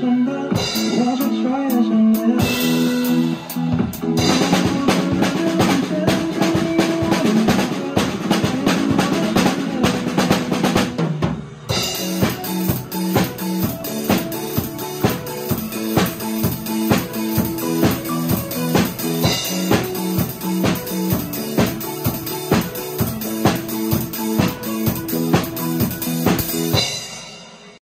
伤疤，我。